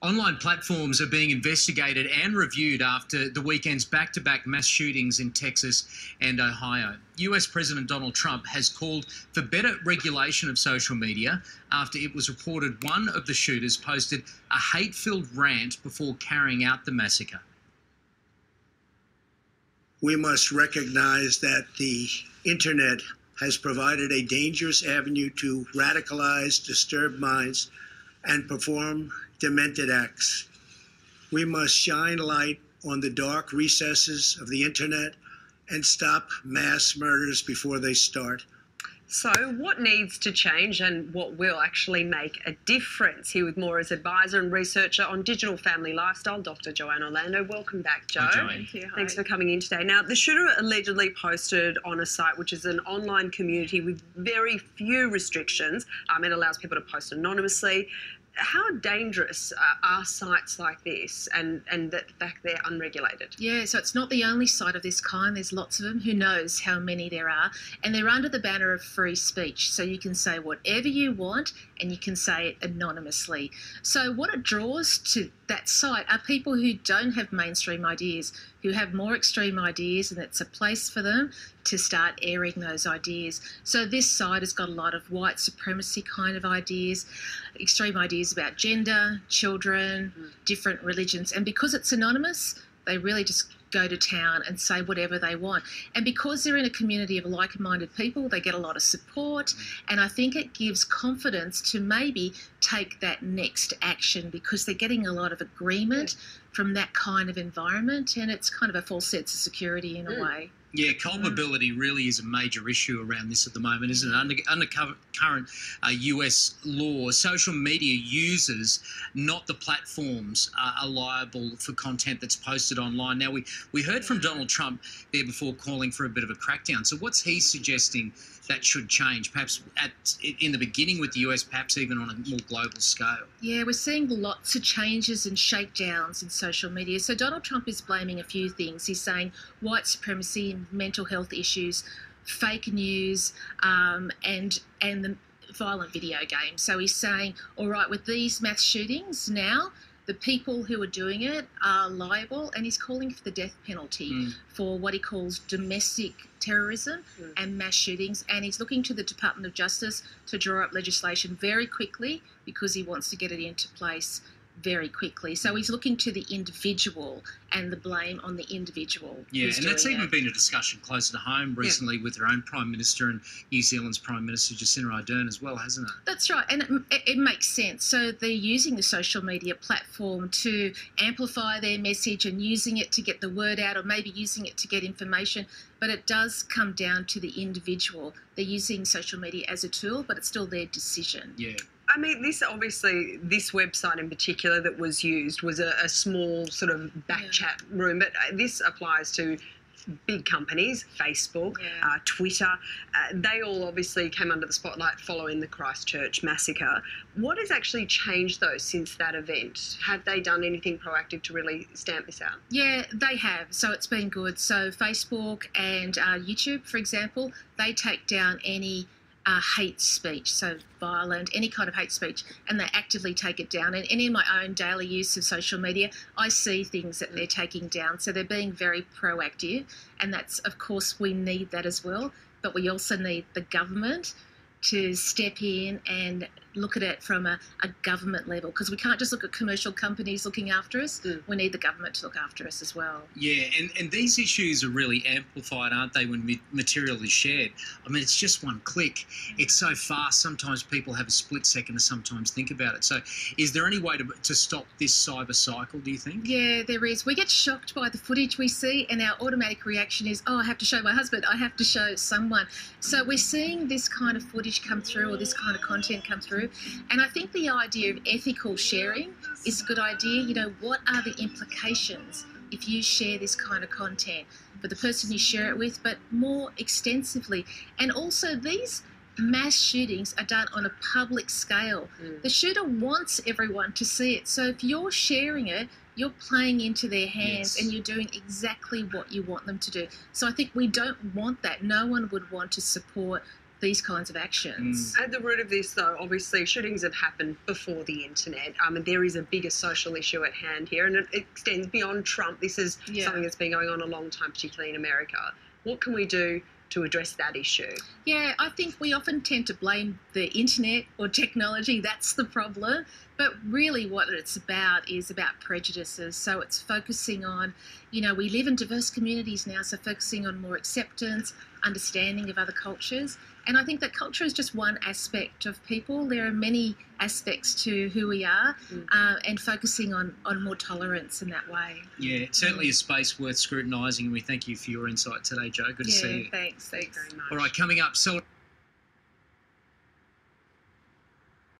Online platforms are being investigated and reviewed after the weekend's back to back mass shootings in Texas and Ohio. US President Donald Trump has called for better regulation of social media after it was reported one of the shooters posted a hate filled rant before carrying out the massacre. We must recognize that the internet has provided a dangerous avenue to radicalize disturbed minds and perform demented acts. We must shine light on the dark recesses of the internet and stop mass murders before they start. So, what needs to change and what will actually make a difference? Here with more as advisor and researcher on digital family lifestyle, Dr. Joanne Orlando. Welcome back, Jo. Hi, Thank you. Thanks for coming in today. Now, the shooter allegedly posted on a site which is an online community with very few restrictions. Um, it allows people to post anonymously. How dangerous are sites like this and, and that the fact they're unregulated? Yeah, so it's not the only site of this kind. There's lots of them. Who knows how many there are? And they're under the banner of free speech. So you can say whatever you want and you can say it anonymously. So what it draws to that site are people who don't have mainstream ideas, who have more extreme ideas, and it's a place for them to start airing those ideas. So this site has got a lot of white supremacy kind of ideas, extreme ideas about gender, children, different religions. And because it's anonymous, they really just go to town and say whatever they want. And because they're in a community of like minded people, they get a lot of support. And I think it gives confidence to maybe take that next action because they're getting a lot of agreement from that kind of environment. And it's kind of a false sense of security in a Mm. way. Yeah, culpability really is a major issue around this at the moment, isn't it? Under, under current uh, US law, social media users, not the platforms, uh, are liable for content that's posted online. Now, we, we heard from Donald Trump there before calling for a bit of a crackdown. So, what's he suggesting that should change? Perhaps at in the beginning with the US, perhaps even on a more global scale. Yeah, we're seeing lots of changes and shakedowns in social media. So Donald Trump is blaming a few things. He's saying white supremacy, mental health issues, fake news, um, and and the violent video games. So he's saying, all right, with these mass shootings now. The people who are doing it are liable, and he's calling for the death penalty Mm. for what he calls domestic terrorism Mm. and mass shootings. And he's looking to the Department of Justice to draw up legislation very quickly because he wants to get it into place very quickly. So he's looking to the individual and the blame on the individual. Yeah, and that's even it. been a discussion closer to home recently with their own Prime Minister and New Zealand's Prime Minister Jacinda Ardern as well, hasn't it? That's right, and it, it, it makes sense. So they're using the social media platform to amplify their message and using it to get the word out, or maybe using it to get information. But it does come down to the individual. They're using social media as a tool, but it's still their decision. Yeah. I mean, this obviously, this website in particular that was used was a, a small sort of back Yeah. chat room, but uh, this applies to big companies, Facebook, Yeah. uh, Twitter. Uh, they all obviously came under the spotlight following the Christchurch massacre. What has actually changed though since that event? Have they done anything proactive to really stamp this out? Yeah, they have. So it's been good. So Facebook and uh, YouTube, for example, they take down any uh, hate speech, so violent, any kind of hate speech, and they actively take it down. And, and in my own daily use of social media, I see things that they're taking down. So they're being very proactive, and that's, of course, we need that as well. But we also need the government to step in and look at it from a, a government level because we can't just look at commercial companies looking after us. Mm. We need the government to look after us as well. Yeah, and, and these issues are really amplified, aren't they, when material is shared? I mean, it's just one click. It's so fast, sometimes people have a split second to sometimes think about it. So, is there any way to, to stop this cyber cycle, do you think? Yeah, there is. We get shocked by the footage we see, and our automatic reaction is, oh, I have to show my husband, I have to show someone. So we're seeing this kind of footage come through, or this kind of content come through. And I think the idea of ethical sharing is a good idea. You know, what are the implications if you share this kind of content for the person you share it with, but more extensively? And also, these mass shootings are done on a public scale. Mm. The shooter wants everyone to see it. So if you're sharing it, you're playing into their hands Yes. and you're doing exactly what you want them to do. So I think we don't want that. No one would want to support these kinds of actions. At the root of this, though, obviously shootings have happened before the internet. Um, and there is a bigger social issue at hand here, and it extends beyond Trump. This is Yeah. something that's been going on a long time, particularly in America. What can we do to address that issue? Yeah, I think we often tend to blame the internet or technology. That's the problem. But really, what it's about is about prejudices. So it's focusing on, you know, we live in diverse communities now, so focusing on more acceptance, understanding of other cultures. And I think that culture is just one aspect of people. There are many aspects to who we are, Mm. uh, and focusing on, on more tolerance in that way. Yeah, it's certainly a space worth scrutinising, and we thank you for your insight today, Jo. Good to see yeah, you. thanks, thanks. very much. All right, coming up, so